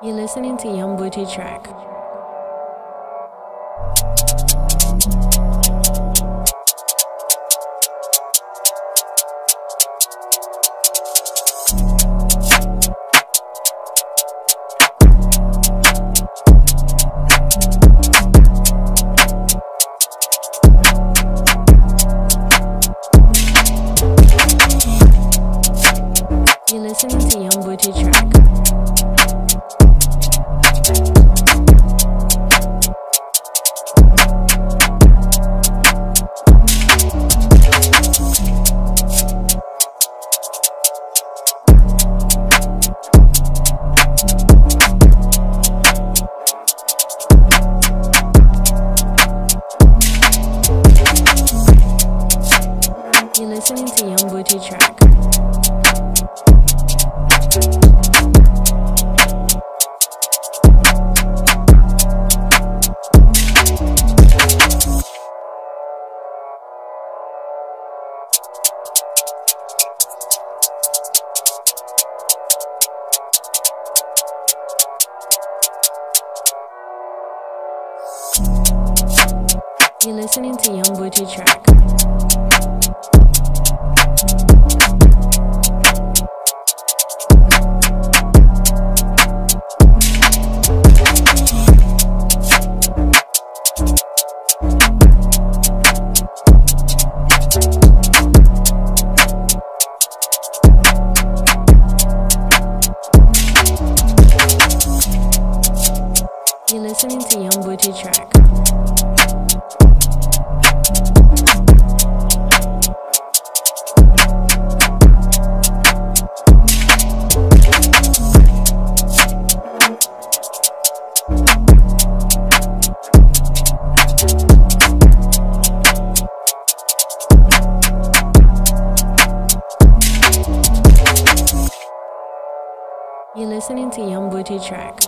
You're listening to Young Buche track. You're listening to Young Buche track. Track. You're listening to Young Buche track. You're listening to Young track.